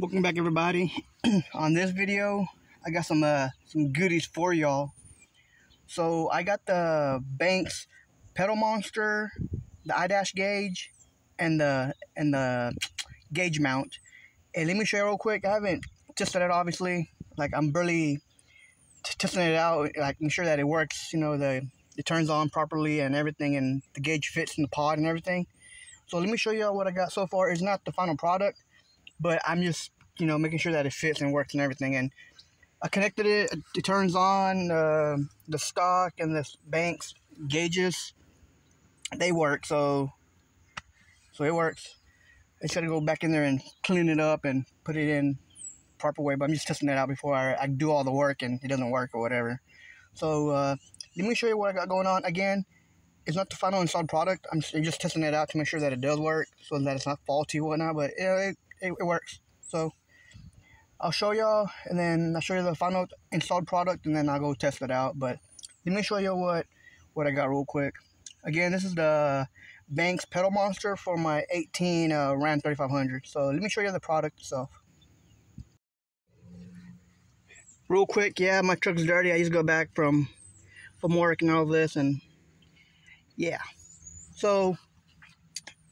Welcome back everybody. On this video, I got some uh, some goodies for y'all. So I got the Banks pedal monster, the iDash gauge, and the and the gauge mount. And let me show you real quick. I haven't tested it obviously. Like I'm barely testing it out, like make sure that it works, you know, the it turns on properly and everything and the gauge fits in the pod and everything. So let me show you all what I got so far. It's not the final product but I'm just you know making sure that it fits and works and everything. And I connected it. It turns on uh, the stock and the banks gauges. They work, so so it works. I just gotta go back in there and clean it up and put it in proper way. But I'm just testing that out before I, I do all the work and it doesn't work or whatever. So uh, let me show you what I got going on. Again, it's not the final installed product. I'm just testing it out to make sure that it does work, so that it's not faulty or whatnot. But you know, it, it, it works. So I'll show y'all and then I'll show you the final installed product and then I'll go test it out. But let me show you what, what I got real quick. Again, this is the Banks Pedal Monster for my 18 uh, Ram 3500. So let me show you the product itself. Real quick, yeah, my truck's dirty. I just go back from from work and all this and yeah. So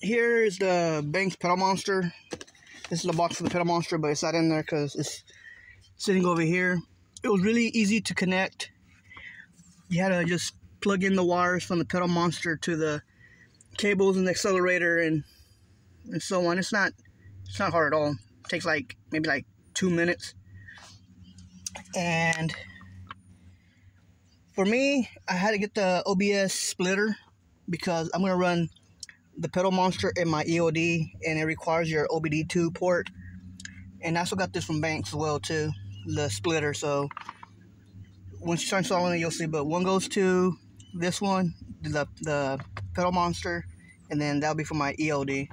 here is the Banks Pedal Monster. This is the box for the pedal monster, but it's not in there because it's sitting over here. It was really easy to connect. You had to just plug in the wires from the pedal monster to the cables and the accelerator and and so on. It's not it's not hard at all. It takes like maybe like two minutes. And for me, I had to get the OBD splitter because I'm gonna run the pedal monster in my ELD and it requires your OBD2 port. And I also got this from Banks as well too the splitter. So once you start installing it you'll see but one goes to this one the, the pedal monster and then that'll be for my ELD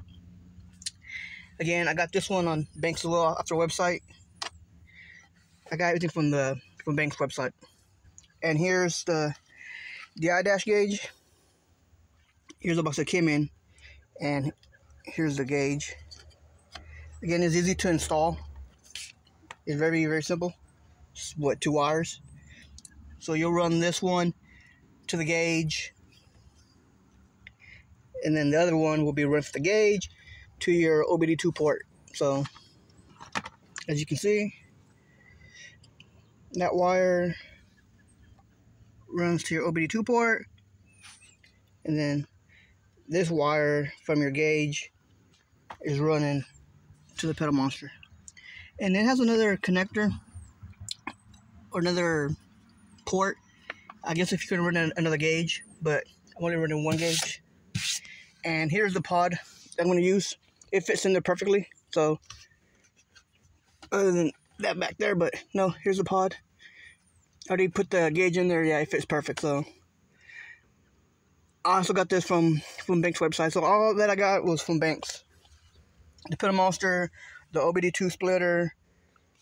again I got this one on Banks as well off their website. I got everything from the from Banks website. And here's the the dash gauge. Here's the box that came in and here's the gauge. Again it's easy to install. It's very very simple. Just, what two wires? So you'll run this one to the gauge. And then the other one will be run from the gauge to your OBD2 port. So as you can see that wire runs to your OBD2 port. And then this wire from your gauge is running to the pedal monster. And it has another connector or another port. I guess if you can run another gauge but I'm only running one gauge. And here's the pod I'm going to use. It fits in there perfectly. So other than that back there but no here's the pod. I already put the gauge in there. Yeah it fits perfect so I also got this from from Banks website. So all that I got was from Banks. The pedal monster, the OBD2 splitter,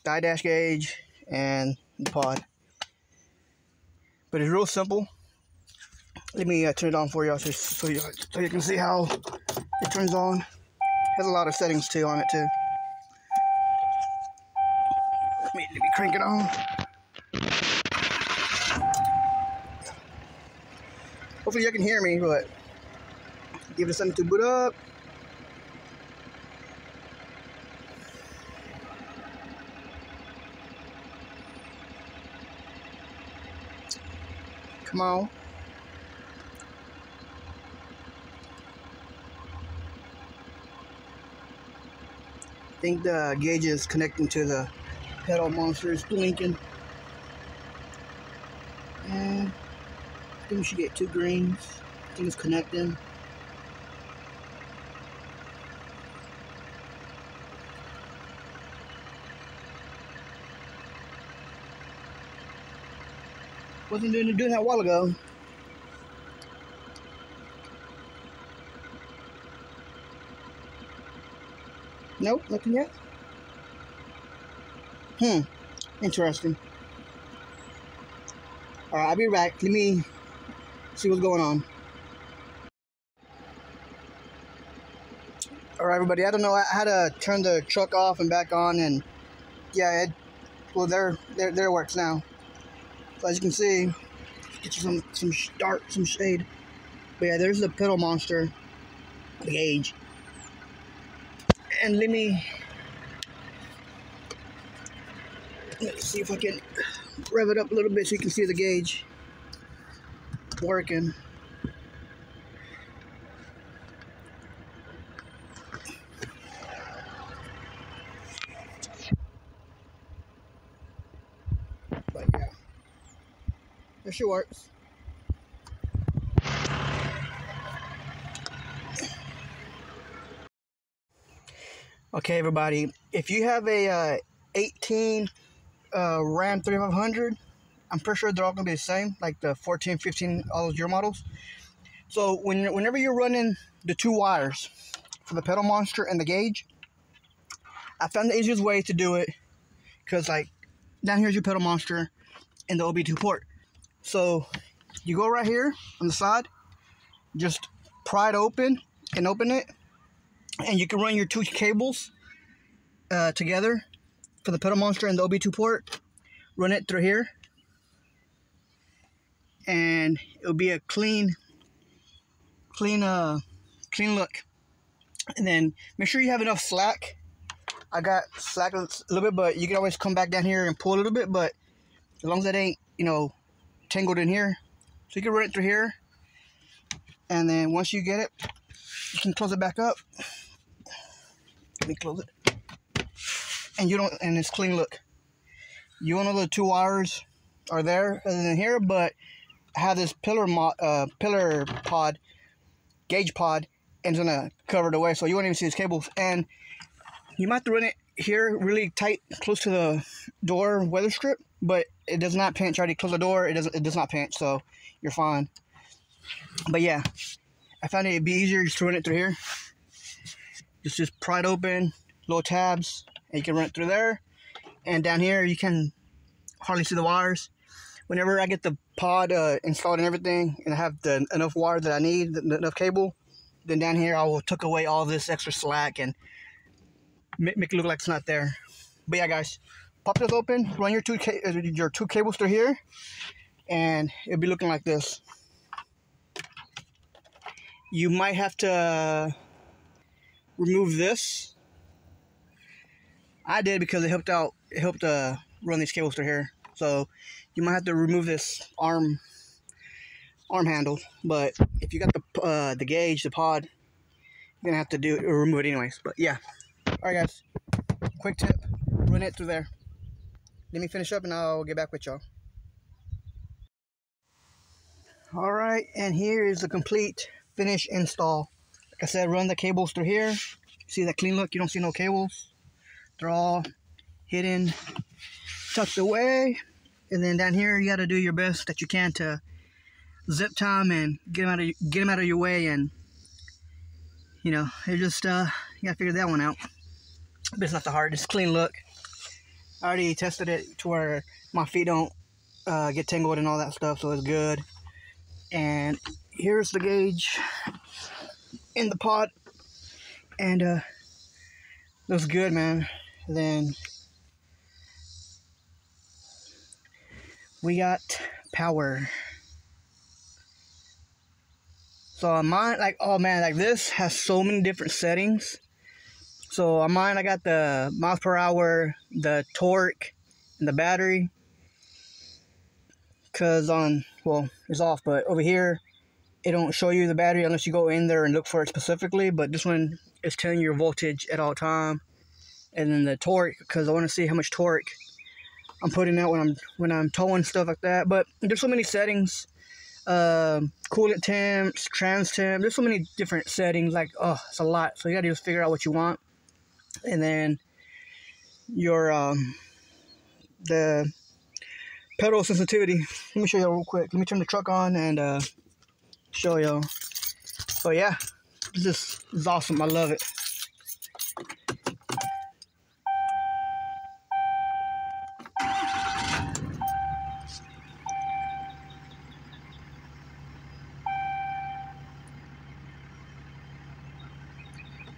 the dash gauge, and the pod. But it's real simple. Let me uh, turn it on for y'all so, so, you, so you can see how it turns on. Has a lot of settings too on it too. Let me, let me crank it on. Hopefully you can hear me, but give it something to boot up. Come on. I think the gauge is connecting to the pedal monster. It's blinking. And I think we should get two greens. I think it's connecting. Wasn't doing, that a while ago. Nope, nothing yet. Hmm, interesting. Alright, I'll be back. Let me see what's going on. All right, everybody. I don't know. Had to turn the truck off and back on, and yeah, it, well, there, there, there works now. So as you can see, get you some some start some shade. But yeah, there's the pedal monster, the gauge. And let me let's see if I can rev it up a little bit so you can see the gauge working. But yeah, works. Okay, everybody, if you have a uh, 18 uh, Ram 3500, I'm pretty sure they're all gonna be the same, like the 14, 15, all those year models. So when whenever you're running the two wires for the pedal monster and the gauge, I found the easiest way to do it because like down here's your pedal monster and the OB2 port. So you go right here on the side, just pry it open and open it, and you can run your two cables uh, together for the pedal monster and the OB2 port. Run it through here, and it'll be a clean, clean, uh, clean look. And then make sure you have enough slack. I got slack a little bit, but you can always come back down here and pull a little bit. But as long as that ain't, you know, tangled in here, so you can run it through here. And then once you get it, you can close it back up. Let me close it. And you don't, and it's clean look. You want know the two wires are there other than here, but have this pillar mo- uh, pillar pod, gauge pod, and it's gonna cover it away, so you won't even see these cables. And you might have to run it here really tight, close to the door weather strip, but it does not pinch. Already close the door; it does it does not pinch, so you're fine. But yeah, I found it'd be easier just to run it through here. Just just pry it open, little tabs, and you can run it through there. And down here, you can hardly see the wires. Whenever I get the pod uh, installed and everything, and I have the enough wire that I need, enough cable, then down here I will tuck away all this extra slack and make, make it look like it's not there. But yeah, guys, pop this open, run your two uh, your two cables through here, and it'll be looking like this. You might have to remove this. I did because it helped out. It helped uh, run these cables through here. So you might have to remove this arm arm handle. But if you got the uh, the gauge, the pod, you're gonna have to do it, remove it anyways. But yeah. All right, guys. Quick tip: run it through there. Let me finish up, and I'll get back with y'all. All right, and here is the complete finish install. Like I said, run the cables through here. See that clean look? You don't see no cables. They're all hidden, tucked away. And then down here, you got to do your best that you can to zip time and get them out of get them out of your way. And you know, it just uh, you got to figure that one out. But it's not the hard. It's clean look. I already tested it to where my feet don't uh, get tangled and all that stuff, so it's good. And here's the gauge in the pot, and uh, looks good, man. Then we got power. So on mine, like, oh man, like this has so many different settings. So on mine, I got the miles per hour, the torque, and the battery. Cause on, well, it's off, but over here, it don't show you the battery unless you go in there and look for it specifically. But this one is telling you your voltage at all time, and then the torque, because I want to see how much torque I'm putting out when I'm when I'm towing stuff like that. But there's so many settings, uh, coolant temps, trans temp. There's so many different settings. Like oh, it's a lot. So you gotta just figure out what you want, and then your um, the pedal sensitivity. Let me show you real quick. Let me turn the truck on and uh, show y'all. But yeah, this is, this is awesome. I love it.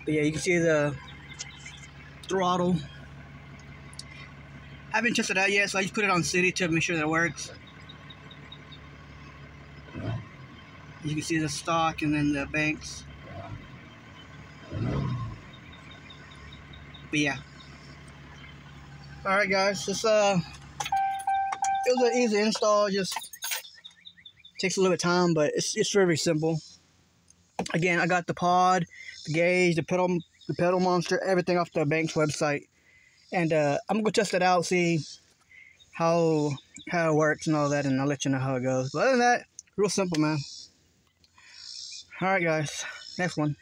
But yeah, you can see the throttle. I haven't tested that yet, so I just put it on city to make sure that it works. You can see the stock and then the banks. But yeah. Alright guys, this uh it was an easy install, just takes a little bit of time, but it's it's very simple. Again, I got the pod, the gauge, the pedal the pedal monster, everything off the bank's website. And uh, I'm gonna test it out, see how how it works and all that, and I'll let you know how it goes. But other than that, real simple, man. All right, guys. Next one.